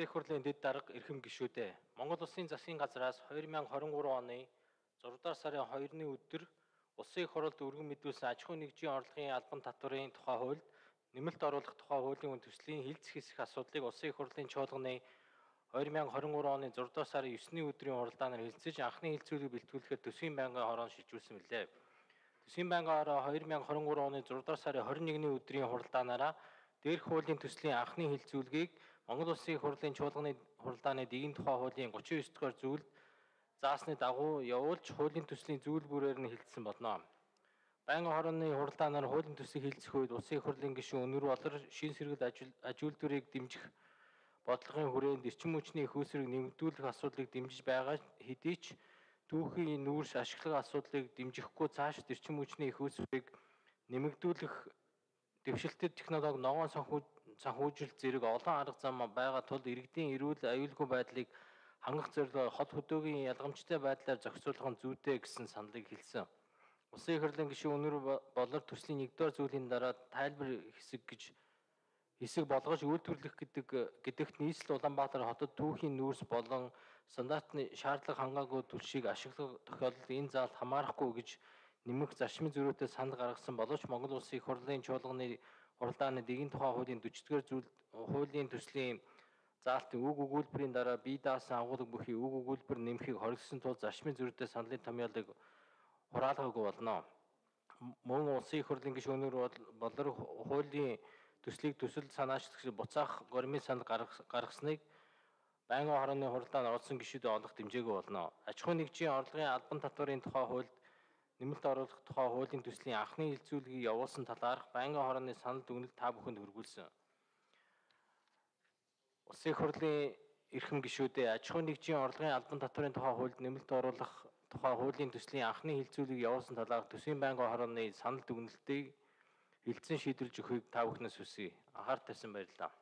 Улсын их хурлын дэд дарга эрхэм гишүүдээ Монгол Улсын засгийн газраас 2023 оны 6 дугаар сарын 2-ны өдөр Улсын их хурлд өргөн мэдүүлсэн аж ахуй нэгжийн орлогын албан татварын тухай хуульд нэмэлт оруулах тухай хуулийн үн төслийн хилцэх хэсэх асуудлыг Улсын их хурлын чуулганы 2023 оны 6 дугаар сарын 9-ний өдрийн уралдаанаар хэлцэж анхны хилцүүлгийг бэлтгүүлэхээр төсвийн байнгын хорон шилжүүлсэн билээ. Төсвийн байнгын хороо 2023 оны 6 дугаар сарын 21-ний өдрийн хуралдаанаараа дээрх хуулийн төслийн анхны хилцүүлгийг Монгол Улсын хурлын чуулганы хуралдааны дэгийн тухай хуулийн 39 дугаар зүйлд заасны дагуу явуулж хуулийн төслийн зүйлбүрээр нь хилцсэн болно. Байнгын хорооны хуралдаанаар хуулийн төсийг хилцэх үед Улсын хурлын гишүүн өнөр болор шин сэргэлт ажилтнуудыг дэмжих бодлогын хүрээнд эрчим хүчний их үүсвэрийг нэмэгдүүлэх асуудлыг дэмжиж байгаа хэдий ч түүхийн нүүрс ашиглах асуудлыг дэмжихгүй цаашд эрчим хүчний их үүсвэрийг нэмэгдүүлэх дэвшилтэд технологи ногоон санхүүжилт зэрэг олон арга зам байгаа тул иргэдийн эрүүл аюулгүй байдлыг хангах зорилгоор хот хөдөөгийн ялгамжтай байдлаар зохицуулах нь зүйтэй гэсэн саналыг хэлсэн. Улсын их хурлын гишүүн өнөр болор төслийн 1-р зүйлийн дараа тайлбар хэсэг гэж хэсэг болгож үйлдвэрлэх гэдэг гэдэгт нийслэл Улаанбаатар хотод түүхийн нүүрс болон стандартны шаардлага хангаагүй түлшийг ашиглах тохиолдолд энэ заалт хамаарахгүй гэж нэмэх зарчмын зөрүүтэй санал гаргасан боловч Монгол Улсын их хурлын чуулганы уралдааны дэгийн тухай хуулийн 40-р зүйл хуулийн төслийн заалтын үг өгүүлбэрийн дараа бие даасан агуулга бүхий үг өгүүлбэр нэмэхийг хоригдсон тул зарчмын зөрүүтэй саналын томьёолыг хураалгаагүй болно. Мөн улсын хурлын гишүүнээр болор хуулийн төслийг төсөл санаачлагч буцаах гормын санал гаргасныг байнгын хорооны хуралдаанд оролцсон гишүүдэд олох дэмжээгүй болно. Аж ахуй нэгжийн орлогын албан татварын тухай хуульд нэмэлт оруулах тухай хуулийн төслийн анхны хилцүүлгийг явуулсан талаарх байнгын хорооны санал дүгнэлт та бүхэнд хүргүүлсэн. Улсын хурлын эрхэм гишүүдээ аж ахуй нэгжийн орлогын албан татварын тухай хуульд нэмэлт оруулах тухай хуулийн төслийн анхны хилцүүлгийг явуулсан талаарх төсвийн байнгын хорооны санал дүгнэлтийг хилцэн шийдвэрлэж өгөхийг та бүхнээс хүсье. Анхаар тавьсан баярлалаа.